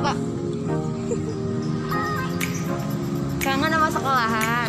kak. Kangen sama sekolahan.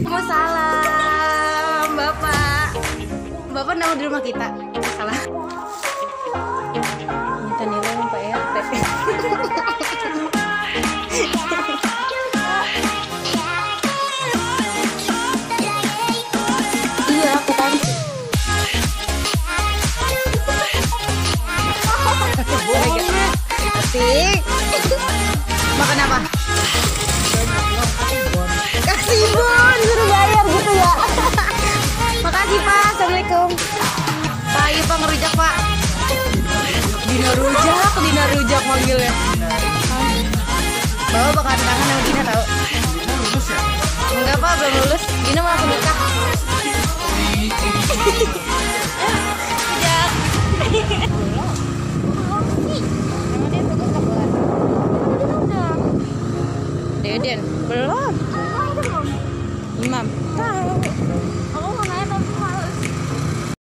Waalaikumsalam, Bapak. Bapak nongol di rumah kita. Salah. Minta nilai Pak RT. iya, tahu. Asik. Makan apa? Kasih Dina rujak, Dina rujak manggilnya. Bawa bakal tangan sama Dina tau. Enggak Pak, belum lulus. Dina mau langsung nikah. Ya. Deden, belum.